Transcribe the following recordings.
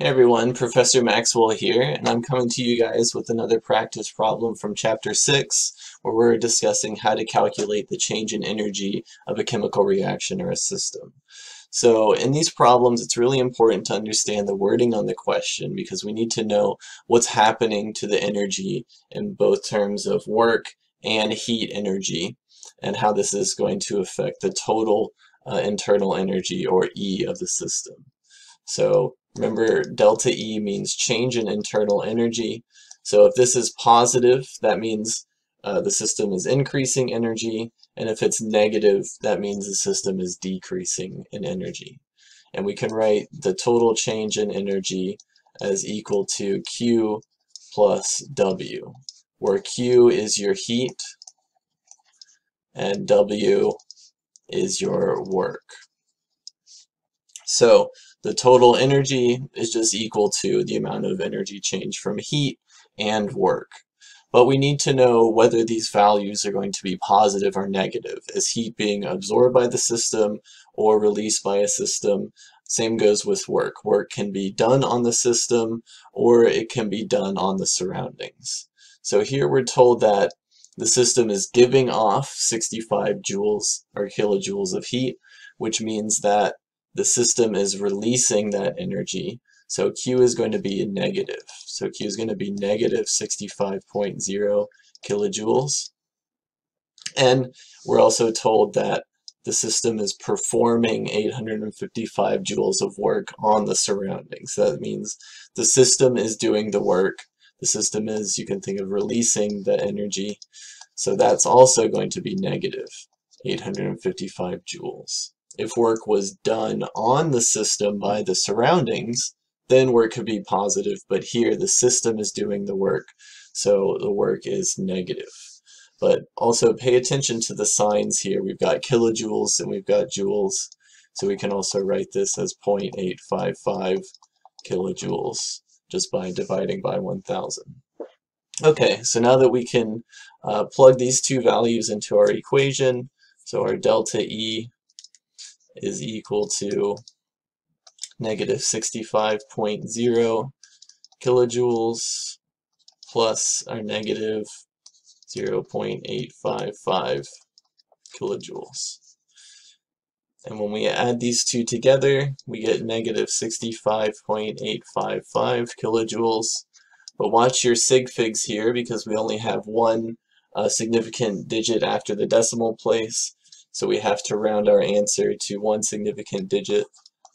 Hey everyone, Professor Maxwell here, and I'm coming to you guys with another practice problem from Chapter 6, where we're discussing how to calculate the change in energy of a chemical reaction or a system. So in these problems, it's really important to understand the wording on the question because we need to know what's happening to the energy in both terms of work and heat energy, and how this is going to affect the total uh, internal energy, or E, of the system. So Remember, delta E means change in internal energy. So if this is positive, that means uh, the system is increasing energy. And if it's negative, that means the system is decreasing in energy. And we can write the total change in energy as equal to Q plus W, where Q is your heat and W is your work. So the total energy is just equal to the amount of energy change from heat and work. But we need to know whether these values are going to be positive or negative. Is heat being absorbed by the system or released by a system? Same goes with work. Work can be done on the system or it can be done on the surroundings. So here we're told that the system is giving off 65 joules or kilojoules of heat, which means that the system is releasing that energy. So Q is going to be negative. So Q is going to be negative 65.0 kilojoules. And we're also told that the system is performing 855 joules of work on the surroundings. That means the system is doing the work. The system is, you can think of releasing the energy. So that's also going to be negative 855 joules if work was done on the system by the surroundings, then work could be positive, but here the system is doing the work, so the work is negative. But also pay attention to the signs here. We've got kilojoules and we've got joules, so we can also write this as 0.855 kilojoules just by dividing by 1,000. Okay, so now that we can uh, plug these two values into our equation, so our delta E is equal to negative 65.0 kilojoules plus our negative 0.855 kilojoules. And when we add these two together, we get negative 65.855 kilojoules. But watch your sig figs here because we only have one uh, significant digit after the decimal place. So we have to round our answer to one significant digit,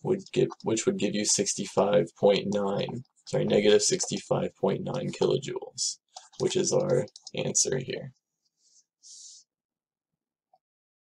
would give, which would give you 65.9, sorry, negative 65.9 kilojoules, which is our answer here.